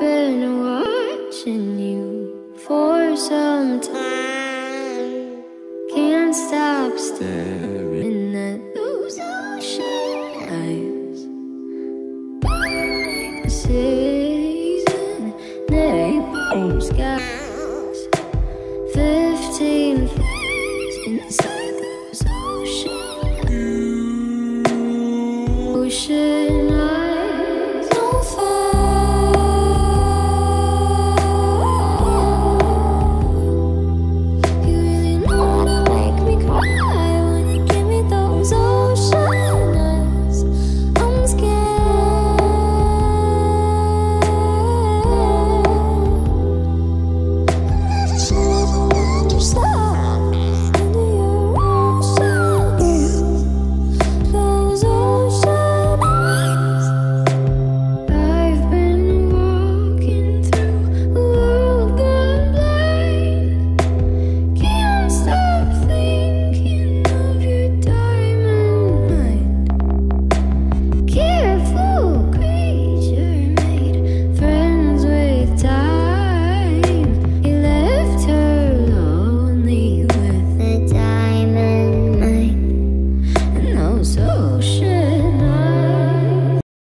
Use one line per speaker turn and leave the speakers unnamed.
Been watching you for some time. Can't stop staring at those ocean eyes. Burning cities and napalm skies. Fifteen things inside those ocean ocean